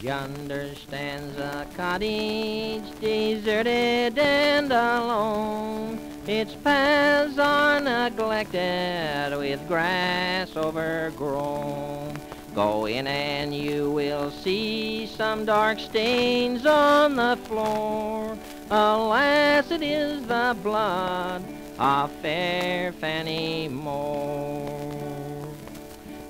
Yonder stands a cottage, deserted and alone. Its paths are neglected, with grass overgrown. Go in and you will see some dark stains on the floor. Alas, it is the blood of fair Fannie Moore.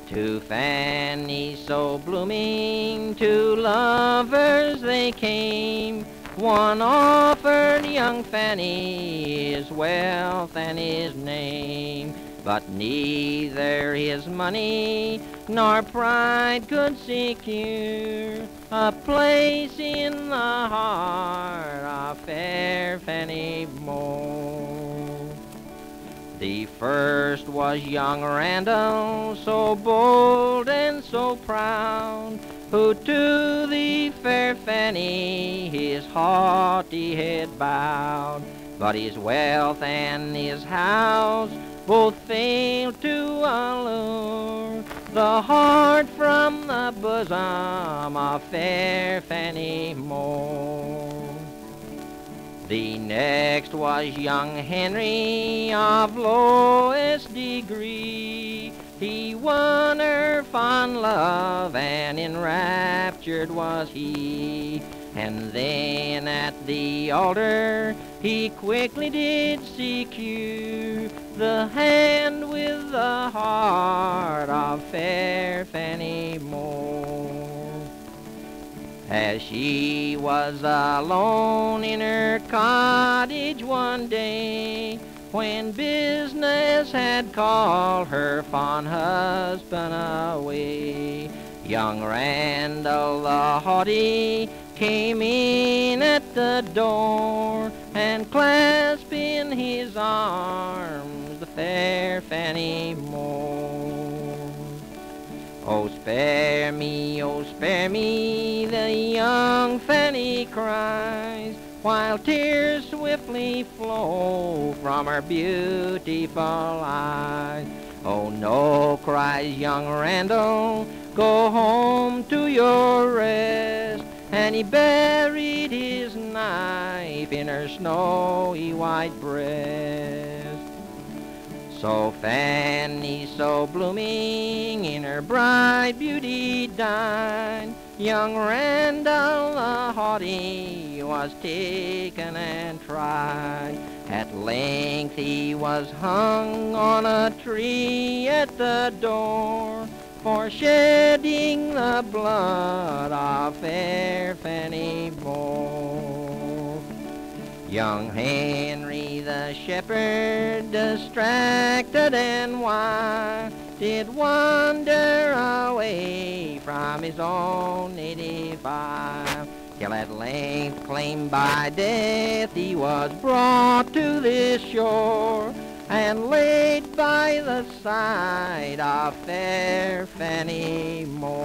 To Fannie so blooming, two lovers they came. One offered young Fannie his wealth and his name, but neither his money nor pride could secure a place in first was young Randall, so bold and so proud, who to the fair Fannie his haughty head bowed. But his wealth and his house both failed to allure the heart from the bosom of fair Fannie Moore. The next was young Henry of lowest degree. He won her fond love, and enraptured was he. And then at the altar he quickly did secure the hand with the heart of fair As she was alone in her cottage one day, when business had called her fond husband away, young Randall the haughty came in at the door and clasped in his arms the fair Fannie. Oh, spare me, oh, spare me, the young Fannie cries, while tears swiftly flow from her beautiful eyes. Oh, no, cries young Randall, go home to your rest. And he buried his knife in her snowy white breast. So Fannie, so blooming in her bright beauty died. Young Randall the haughty was taken and tried. At length he was hung on a tree at the door for shedding the blood of fair Fannie Moore. Young Henry the shepherd, distracted and wild, did wander away from his own native isle, till at length, claimed by death, he was brought to this shore, and laid by the side of fair Fannie Moore.